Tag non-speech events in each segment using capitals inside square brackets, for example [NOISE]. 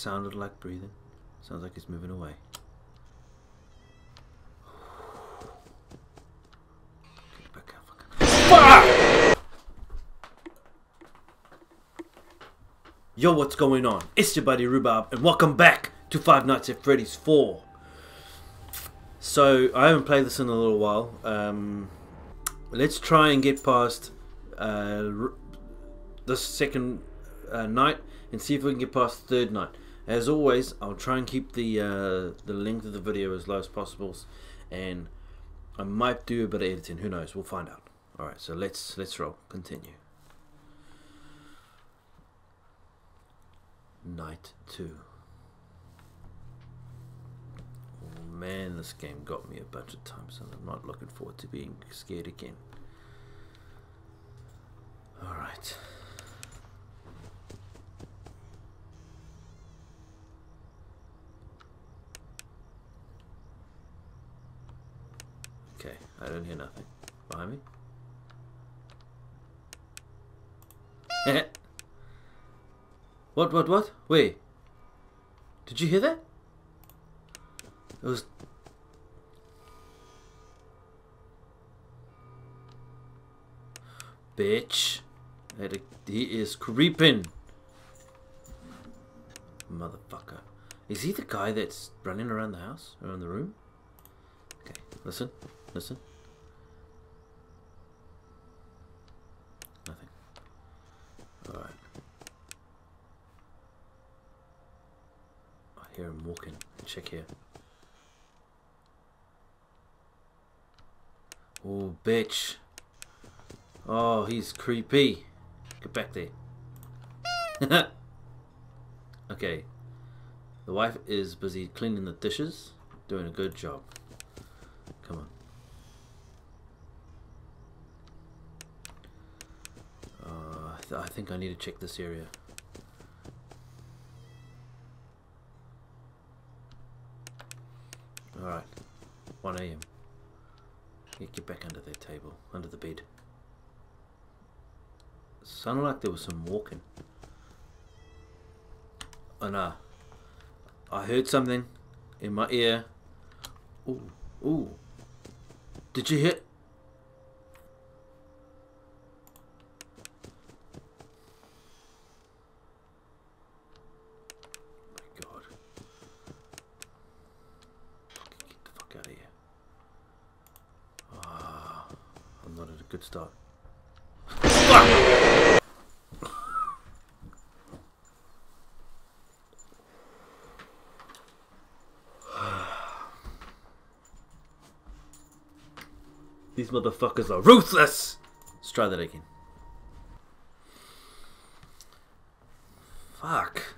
sounded like breathing. Sounds like he's moving away. Yo, what's going on? It's your buddy Rhubarb, and welcome back to Five Nights at Freddy's 4. So, I haven't played this in a little while. Um, let's try and get past uh, this second uh, night and see if we can get past the third night. As always, I'll try and keep the uh, the length of the video as low as possible, and I might do a bit of editing. Who knows? We'll find out. All right, so let's let's roll. Continue. Night two. Oh man, this game got me a bunch of times, and I'm not looking forward to being scared again. All right. Okay, I don't hear nothing. Behind me? Eh? what, what, what? Wait. Did you hear that? It was. Bitch. He is creeping. Motherfucker. Is he the guy that's running around the house? Around the room? Okay, listen. Listen. Nothing. Alright. I hear him walking. Check here. Oh, bitch. Oh, he's creepy. Get back there. [LAUGHS] okay. The wife is busy cleaning the dishes. Doing a good job. Come on. Uh, I, th- I think I need to check this area. Alright. 1 a.m. Get back under that table, under the bed. Sounded like there was some walking. Oh no. I heard something in my ear. Ooh, ooh. Did you hear? My God. Get the fuck out of here. Ah, I'm not at a good start. These motherfuckers are ruthless! Let's try that again. Fuck.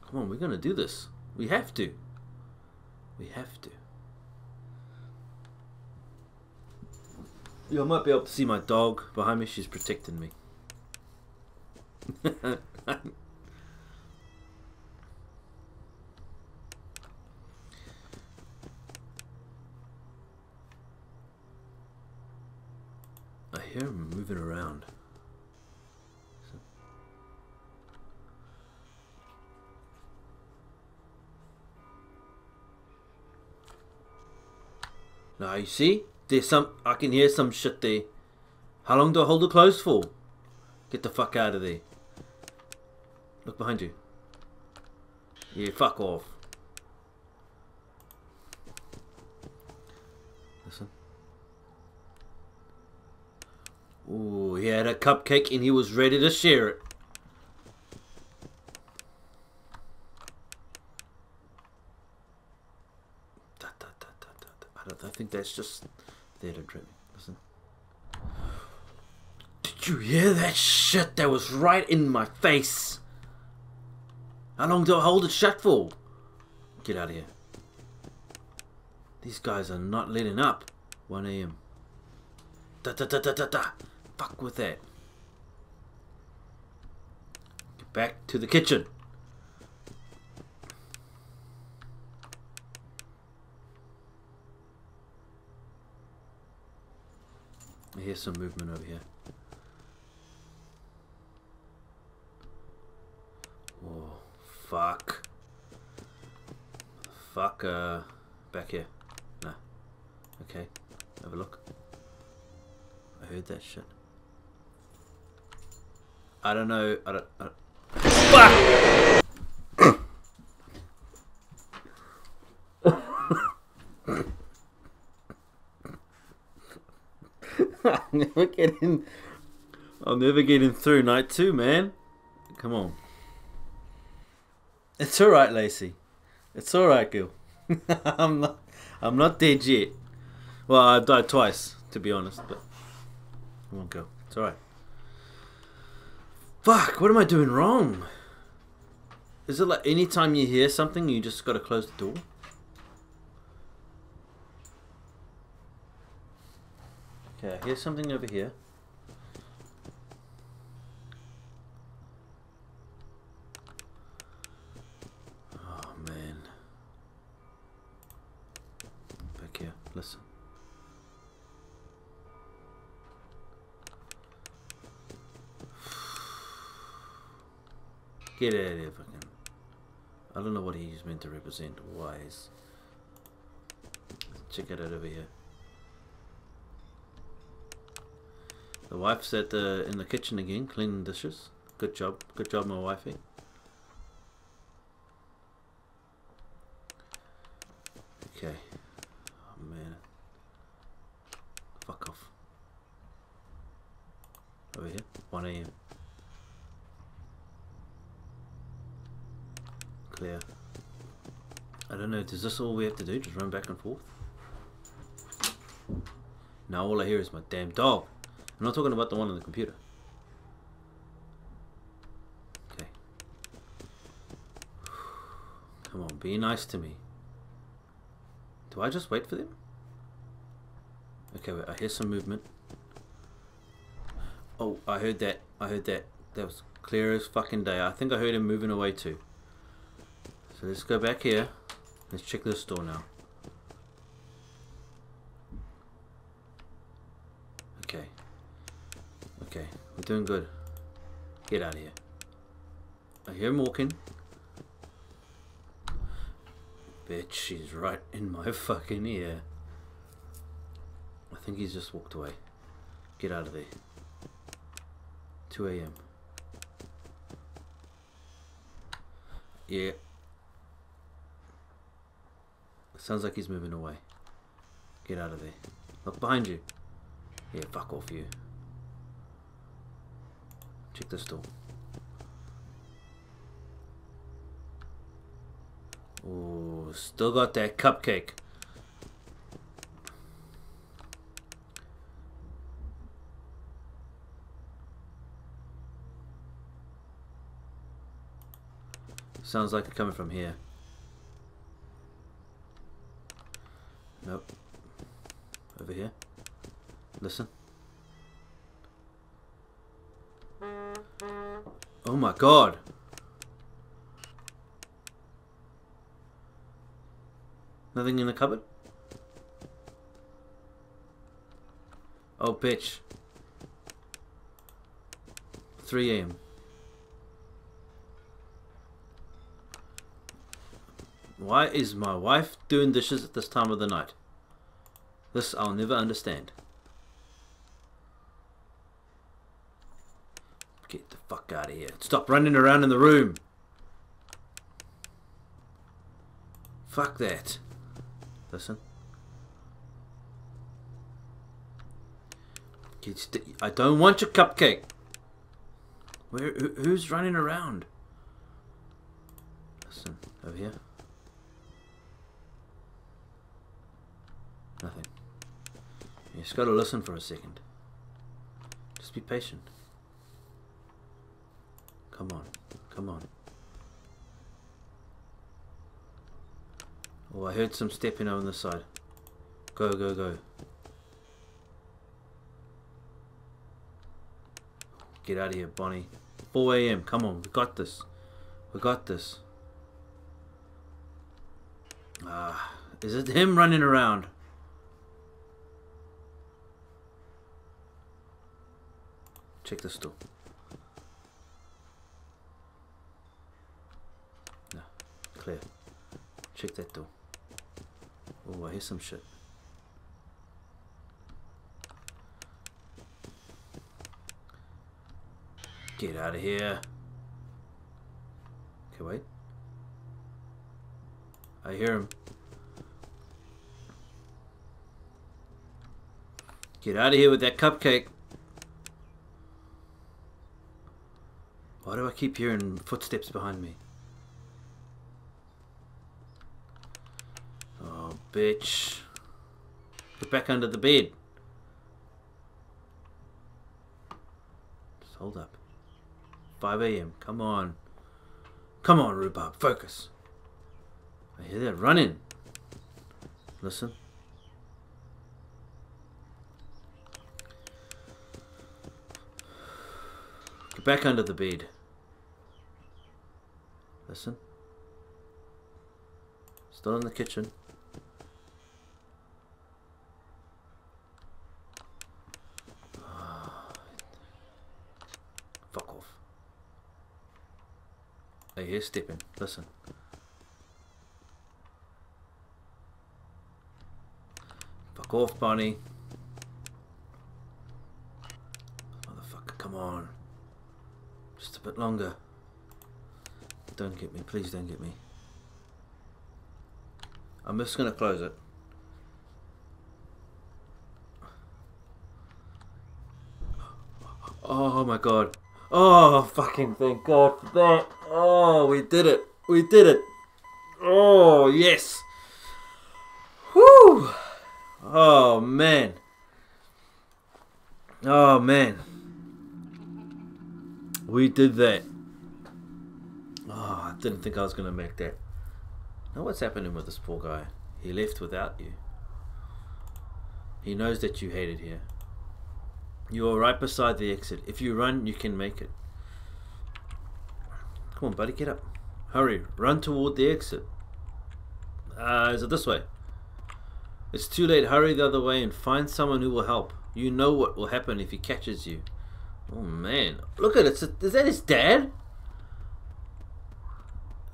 Come on, we're gonna do this. We have to. We have to. I might be able to see my dog behind me. She's protecting me. [LAUGHS] hear him moving around. Now you see, there's some. I can hear some shit there. How long do I hold it closed for? Get the fuck out of there. Look behind you. Yeah, fuck off. Listen. Ooh, he had a cupcake and he was ready to share it. I, don't, I think that's just to drink. Listen. Did you hear that shit that was right in my face? How long do I hold it shut for? Get out of here. These guys are not letting up. 1 a.m. Da da da da da da. Fuck with that. Get back to the kitchen. I hear some movement over here. Oh, fuck. fuck? Uh, back here. Nah. Okay. Have a look. I heard that shit. I don't know. I don't. I don't... Fuck! [LAUGHS] I'm never getting. I'm never getting through night two, man. Come on. It's all right, Lacey. It's all right, Gil. [LAUGHS] I'm not. I'm not dead yet. Well, I died twice, to be honest. But come on, Gil. It's all right. Fuck! What am I doing wrong? Is it like anytime you hear something, you just gotta close the door? Okay, I hear something over here. Oh man. Back here, listen. Get out of here, fucking. I don't know what he's meant to represent. Wise. Check it out over here. The wife's at the in the kitchen again, cleaning dishes. Good job, good job, my wifey. Okay. Oh man. Fuck off. Over here, 1 a.m. Clear. I don't know, is this all we have to do? Just run back and forth? Now all I hear is my damn dog. I'm not talking about the one on the computer. Okay. Come on, be nice to me. Do I just wait for them? Okay, wait, I hear some movement. Oh, I heard that. I heard that. That was clear as fucking day. I think I heard him moving away too. So let's go back here. Let's check this door now. Okay. Okay, we're doing good. Get out of here. I hear him walking. Bitch, she's right in my [LAUGHS] fucking ear. I think he's just walked away. Get out of there. 2 a.m. Yeah. Sounds like he's moving away. Get out of there. Look behind you. Yeah, fuck off you. Check this door. Ooh, still got that cupcake. Sounds like it coming from here. Nope. Over here. Listen. Oh my god. Nothing in the cupboard? Oh, bitch. 3 a.m. Why is my wife doing dishes at this time of the night? This I'll never understand. Get the out of here. Stop running around in the room. Fuck that. Listen. I don't want your cupcake. Where? Who's running around? Listen, over here. Nothing. You just gotta listen for a second. Just be patient. Come on. Come on. Oh, I heard some stepping on the side. Go, go, go. Get out of here, Bonnie. 4 a.m. Come on, we got this. We got this. Ah, is it him running around? Check this door. Clear. Check that door. Oh, I hear some shit. Get out of here. Okay, wait. I hear him. Get out of here with that cupcake. Why do I keep hearing footsteps behind me? Oh, bitch. Get back under the bed. Just hold up. 5 a.m. Come on. Come on, Rhubarb. Focus. I hear that running. Listen. Get back under the bed. Listen. Still in the kitchen. Fuck off. I hear stepping. Listen. Fuck off, Bonnie. Motherfucker, come on. Just a bit longer. Don't get me, please don't get me. I'm just gonna close it. Oh, oh my god. Oh fucking thank god for that. Oh we did it. We did it. Oh yes. Whoo. Oh man. Oh man. We did that. Oh, I didn't think I was going to make that. Now what's happening with this poor guy? He left without you. He knows that you hate it here. You are right beside the exit. If you run, you can make it. Come on, buddy, get up. Hurry, run toward the exit. Uh, is it this way? It's too late. Hurry the other way and find someone who will help. You know what will happen if he catches you. Oh man, look at it. Is that his dad?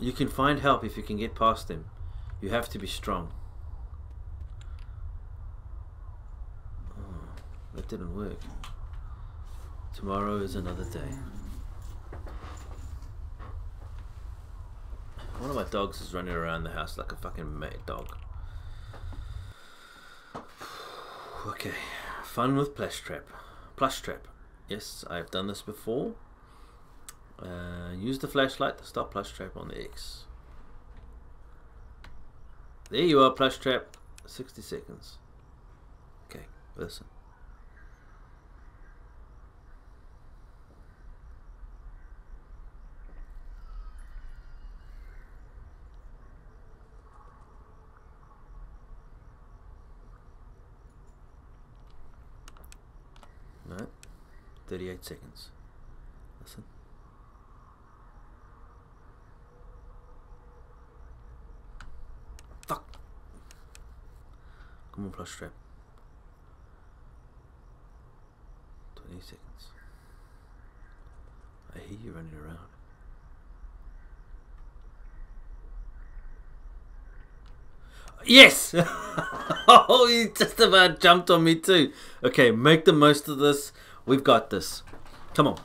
You can find help if you can get past him. You have to be strong. That didn't work. Tomorrow is another day. One of my dogs is running around the house like a fucking mad dog. [SIGHS] Okay, fun with Plushtrap. Plush trap. Yes, I've done this before. Uh, use the flashlight to stop Plushtrap on the X. There you are, Plushtrap. 60 seconds. Okay, listen. No, 38 seconds. Listen. Fuck. Come on, Plushtrap. 20 seconds. I hear you running around. Yes! [LAUGHS] oh, he just about jumped on me too. Okay, make the most of this. We've got this. Come on.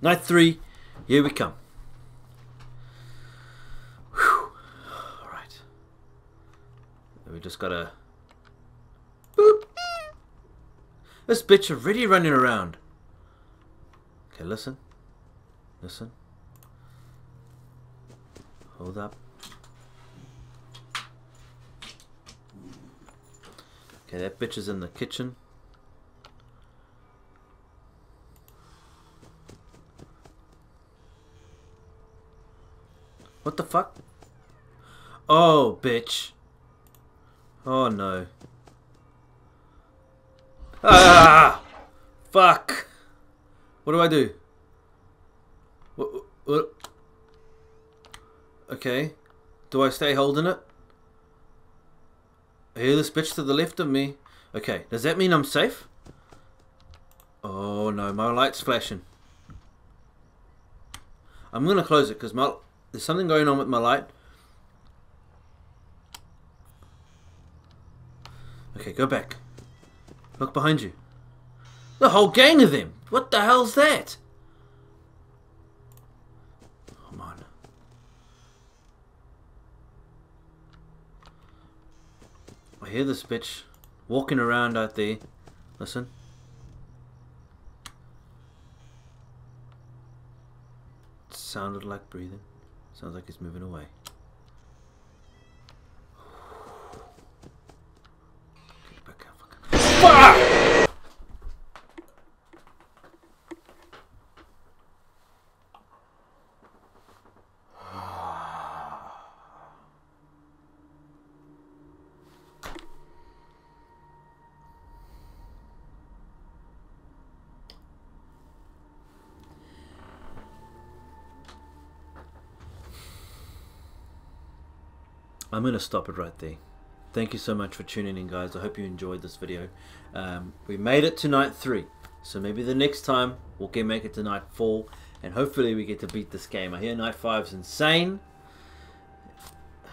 Night three. Here we come. Whew. All right. We just gotta. Boop. This bitch already running around. Okay, listen. Listen. Hold up. Okay, that bitch is in the kitchen. What the fuck? Oh, bitch. Oh, no. Ah! Fuck! What do I do? What, what? Okay. Do I stay holding it? I hear this bitch to the left of me. Okay, does that mean I'm safe? Oh no, my light's flashing. I'm gonna close it because my there's something going on with my light. Okay, go back. Look behind you. The whole gang of them! What the hell's that? Come on. I hear this bitch walking around out there. Listen. It sounded like breathing. Sounds like it's moving away. I'm going to stop it right there. Thank you so much for tuning in, guys. I hope you enjoyed this video. Um, we made it to night three, so maybe the next time we'll get make it to night four, and hopefully we get to beat this game. I hear night five's insane. [SIGHS]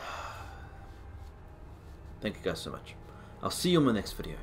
Thank you guys so much. I'll see you in my next video.